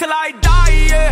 till I die, yeah.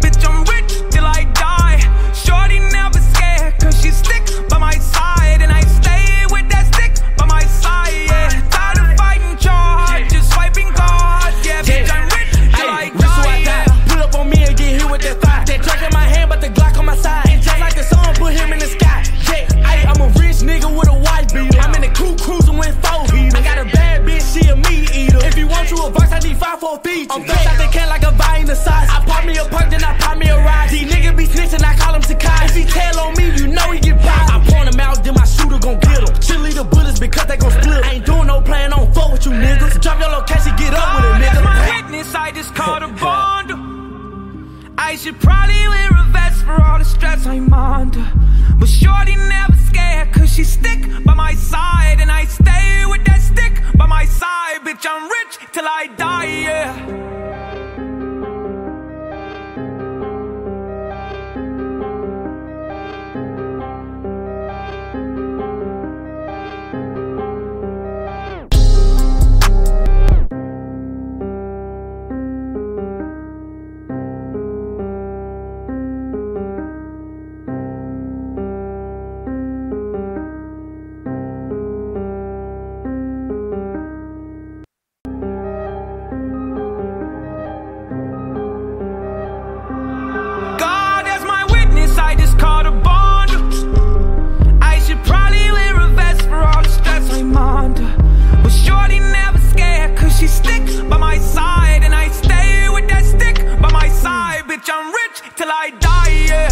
Bitch, I'm rich till I die. Shorty never scared, cause she sticks by my side And I stay with that stick by my side, yeah. Tired of fighting charge, just swiping cards Yeah, bitch, I'm rich till I die. Yeah. Pull up on me and get hit with that thigh. That Glock in my hand, but the Glock on my side. And just like the song, put him in the sky. Yeah, I'm a rich nigga with a white beater. I'm in the crew cruising with four I got a bad bitch, she a meat eater. If you want you a box, I need five, four feet I'm fresh out the can like the size. I pop me a perk, then I pop me a ride. These niggas be snitching, I call him Sakai. If he tail on me, you know he get popped. I point him out, then my shooter gon' get him. Chili the bullets because they gon' split. I ain't doing no playing, don't fuck with you niggas. Drop your location, get up with a nigga. Oh, my witness, I just called a bond. I should probably wear a vest for all the stress I'm under. But shorty never scared, cause she stick by my side. And I stay with that stick by my side. Bitch, I'm rich till I die, yeah. Rich till I die, yeah.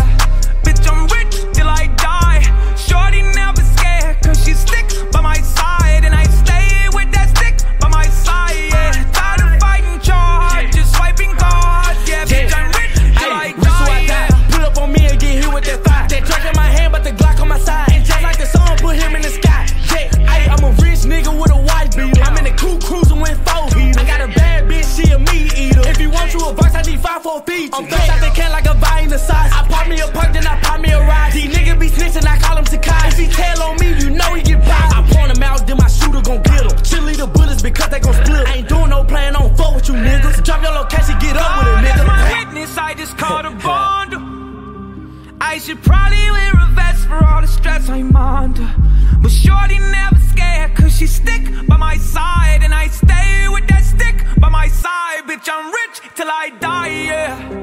Bitch, I'm rich till I die. Shorty never scared, cause she sticks by my side. And I stay with that stick by my side, yeah. Tired of fighting charges, swiping cards, yeah. Bitch, I'm rich till I Ayy, so I die, yeah. Pull up on me and get hit with that fire. That drink in my hand, but the Glock on my side. And just like the sun, put him in the sky. Yeah, ayy, I'm a rich nigga with a white beater. I'm in the coupe cruising with four heaters. I got a bad bitch, she a meat eater. If you want you a for a feature. I'm fresh out the can like a vine the size. I pop me a perk, then I pop me a ride. These niggas be snitching, I call him Sakai. If he tell on me, you know he get popped. I point him out, then my shooter gon' get him. Cheerleader bullets because they gon' split. I ain't doing no plan, on fuck with you niggas. Drop your location, get up with it, nigga. that's my witness, I just called a bond. I should probably wear a vest for all the stress I'm under. But Shorty never die, yeah.